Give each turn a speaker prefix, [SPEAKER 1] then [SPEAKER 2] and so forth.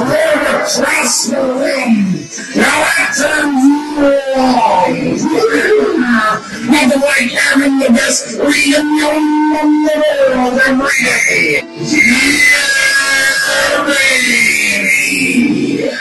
[SPEAKER 1] across the room. Now I turn you on. Nothing like having the best reunion in the world every day. Yeah!